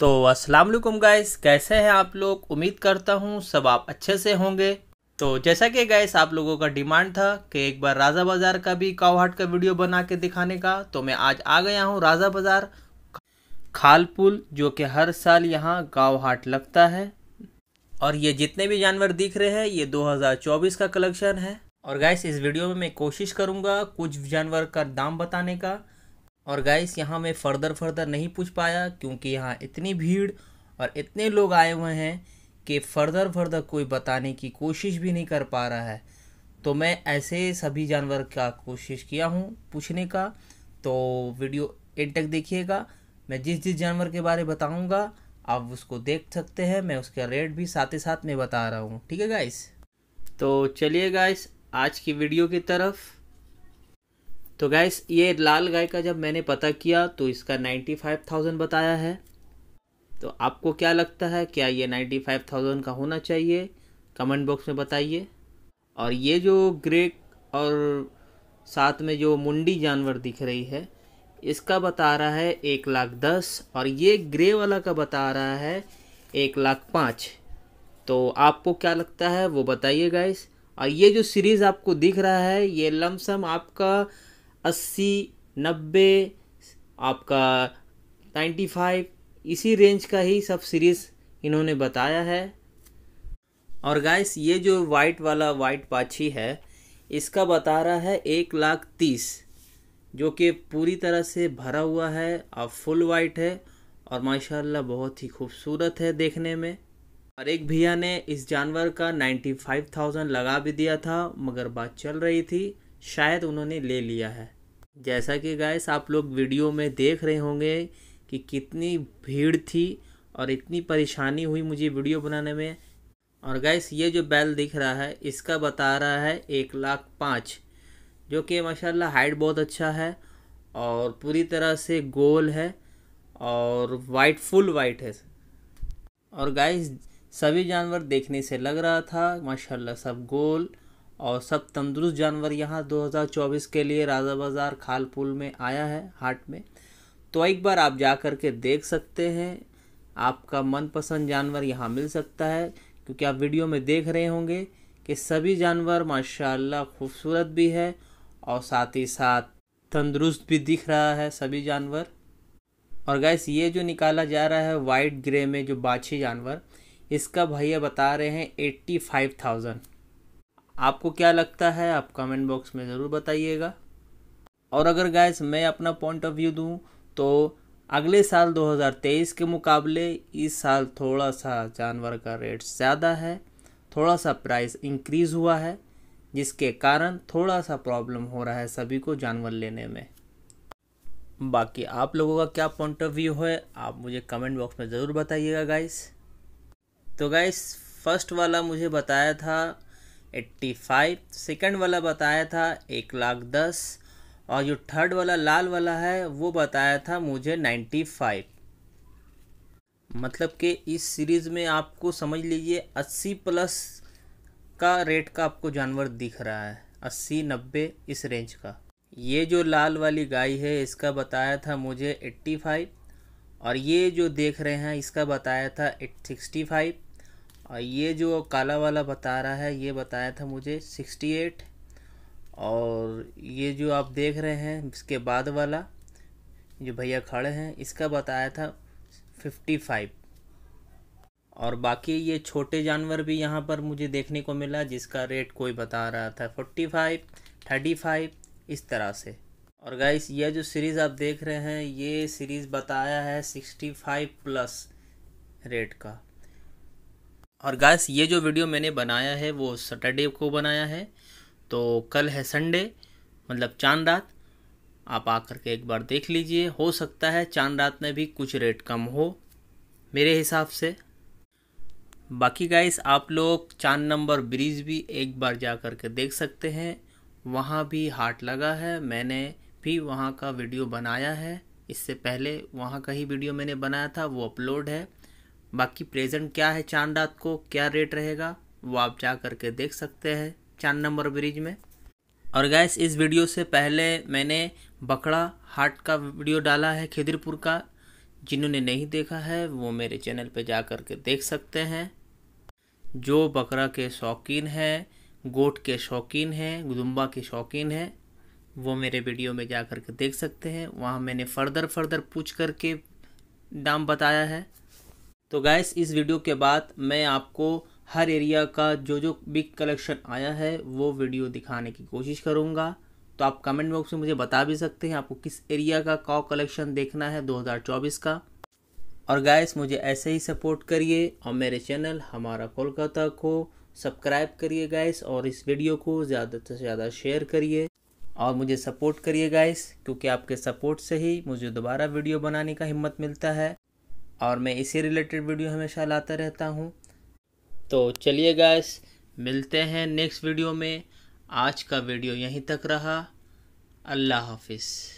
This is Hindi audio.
तो अस्सलाम वालेकुम गाइस, कैसे हैं आप लोग? उम्मीद करता हूँ सब आप अच्छे से होंगे। तो जैसा कि गाइस, आप लोगों का डिमांड था कि एक बार राजा बाज़ार का भी कावहाट का वीडियो बना के दिखाने का तो मैं आज आ गया हूँ राजा बाज़ार। खालपुल जो कि हर साल यहाँ गाँव हाट लगता है। और ये जितने भी जानवर दिख रहे हैं, ये 2024 का कलेक्शन है। और गाइस, इस वीडियो में मैं कोशिश करूँगा कुछ जानवर का दाम बताने का और गाइस यहाँ मैं फ़र्दर फर्दर नहीं पूछ पाया क्योंकि यहाँ इतनी भीड़ और इतने लोग आए हुए हैं कि फ़र्दर फर्दर कोई बताने की कोशिश भी नहीं कर पा रहा है। तो मैं ऐसे सभी जानवर का कोशिश किया हूँ पूछने का। तो वीडियो एंड तक देखिएगा। मैं जिस जिस जानवर के बारे बताऊँगा, आप उसको देख सकते हैं। मैं उसका रेट भी साथ ही साथ में बता रहा हूँ। ठीक है गाइस तो चलिए गाइस आज की वीडियो की तरफ़। तो गैस ये लाल गाय का जब मैंने पता किया तो इसका नाइन्टी फाइव थाउज़ेंड बताया है। तो आपको क्या लगता है, क्या ये नाइन्टी फाइव थाउज़ेंड का होना चाहिए? कमेंट बॉक्स में बताइए। और ये जो ग्रे और साथ में जो मुंडी जानवर दिख रही है, इसका बता रहा है एक लाख दस, और ये ग्रे वाला का बता रहा है एक लाख पाँच। तो आपको क्या लगता है, वो बताइए गाइस और ये जो सीरीज़ आपको दिख रहा है, ये लमसम आपका अस्सी, नब्बे, आपका नाइन्टी फाइव, इसी रेंज का ही सब सीरीज़ इन्होंने बताया है। और गाइस ये जो वाइट वाला वाइट पाछी है, इसका बता रहा है एक लाख तीस, जो कि पूरी तरह से भरा हुआ है और फुल वाइट है, और माशाल्लाह बहुत ही खूबसूरत है देखने में। और एक भैया ने इस जानवर का नाइन्टी फाइव थाउज़ेंड लगा भी दिया था, मगर बात चल रही थी, शायद उन्होंने ले लिया है। जैसा कि गाइस आप लोग वीडियो में देख रहे होंगे कि कितनी भीड़ थी और इतनी परेशानी हुई मुझे वीडियो बनाने में। और गैस ये जो बैल दिख रहा है, इसका बता रहा है एक लाख पाँच, जो कि माशाल्लाह हाइट बहुत अच्छा है और पूरी तरह से गोल है और वाइट फुल वाइट है। और गाइस सभी जानवर देखने से लग रहा था, माशाल्लाह सब गोल। और सब तंदुरुस्त जानवर यहाँ 2024 के लिए राजा बाज़ार खालपुल में आया है, हाट में। तो एक बार आप जा कर के देख सकते हैं, आपका मनपसंद जानवर यहाँ मिल सकता है, क्योंकि आप वीडियो में देख रहे होंगे कि सभी जानवर माशाल्लाह खूबसूरत भी है और साथ ही साथ तंदुरुस्त भी दिख रहा है सभी जानवर। और गैस ये जो निकाला जा रहा है वाइट ग्रे में जो बाछी जानवर, इसका भैया बता रहे हैं एट्टी फाइव थाउज़ेंड। आपको क्या लगता है, आप कमेंट बॉक्स में ज़रूर बताइएगा। और अगर गैस मैं अपना पॉइंट ऑफ़ व्यू दूँ तो अगले साल 2023 के मुकाबले इस साल थोड़ा सा जानवर का रेट ज़्यादा है, थोड़ा सा प्राइस इंक्रीज़ हुआ है, जिसके कारण थोड़ा सा प्रॉब्लम हो रहा है सभी को जानवर लेने में। बाकी आप लोगों का क्या पॉइंट ऑफ़ व्यू है, आप मुझे कमेंट बॉक्स में ज़रूर बताइएगा गाइस तो गाइस फ़र्स्ट वाला मुझे बताया था एट्टी फाइव, सेकेंड वाला बताया था, एक लाख दस, और जो थर्ड वाला लाल वाला है, वो बताया था मुझे नाइन्टी फाइव। मतलब कि इस सीरीज़ में आपको समझ लीजिए, अस्सी प्लस का रेट का आपको जानवर दिख रहा है, अस्सी, नब्बे, इस रेंज का। ये जो लाल वाली गाय है, इसका बताया था मुझे एट्टी फाइव, और ये जो देख रहे हैं, इसका बताया था एट सिक्सटी फाइव। और ये जो काला वाला बता रहा है, ये बताया था मुझे सिक्सटी एट और ये जो आप देख रहे हैं, इसके बाद वाला, जो भैया खड़े हैं, इसका बताया था फिफ्टी फाइव और बाकी ये छोटे जानवर भी यहाँ पर मुझे देखने को मिला, जिसका रेट कोई बता रहा था फोर्टी फाइव थर्टी फाइव इस तरह से। और गाइस ये जो सीरीज़ आप देख रहे हैं, ये सीरीज़ बताया है सिक्सटी फाइव प्लस रेट का। और गैस ये जो वीडियो मैंने बनाया है, वो सैटरडे को बनाया है। तो कल है संडे मतलब चाँद रात। आप आकर के एक बार देख लीजिए। हो सकता है चाँद रात में भी कुछ रेट कम हो, मेरे हिसाब से। बाकी गाइस आप लोग चाँद नंबर ब्रिज भी एक बार जा कर के देख सकते हैं। वहाँ भी हाट लगा है। मैंने भी वहाँ का वीडियो बनाया है। इससे पहले वहाँ का ही वीडियो मैंने बनाया था, वो अपलोड है। बाकी प्रेजेंट क्या है चाँद रात को? क्या रेट रहेगा? वो आप जा करके देख सकते हैं चाँद नंबर ब्रिज में। और गैस इस वीडियो से पहले मैंने बकड़ा हाट का वीडियो डाला है खिदिरपुर का। जिन्होंने नहीं देखा है, वो मेरे चैनल पे जा कर के देख सकते हैं। जो बकरा के शौकीन हैं, गोट के शौकीन हैं, गुदुम्बा के शौकीन हैं, वो मेरे वीडियो में जा कर के देख सकते हैं। वहाँ मैंने फर्दर फर्दर पूछ करके दाम बताया है। तो गैस इस वीडियो के बाद मैं आपको हर एरिया का जो जो बिग कलेक्शन आया है, वो वीडियो दिखाने की कोशिश करूँगा। तो आप कमेंट बॉक्स में मुझे बता भी सकते हैं आपको किस एरिया का काउ कलेक्शन देखना है 2024 का। और गैस मुझे ऐसे ही सपोर्ट करिए और मेरे चैनल हमारा कोलकाता को सब्सक्राइब करिए गैस और इस वीडियो को ज़्यादा से ज़्यादा शेयर करिए। और मुझे सपोर्ट करिए गाइस क्योंकि आपके सपोर्ट से ही मुझे दोबारा वीडियो बनाने का हिम्मत मिलता है। और मैं इसी रिलेटेड वीडियो हमेशा लाता रहता हूँ। तो चलिए गैस मिलते हैं नेक्स्ट वीडियो में। आज का वीडियो यहीं तक रहा। अल्लाह हाफिज़।